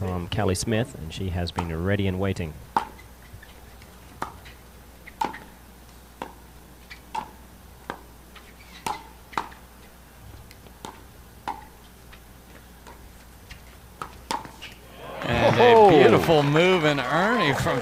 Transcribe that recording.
from Callie Smith, and she has been ready and waiting. And Oh. a beautiful move and Ernie from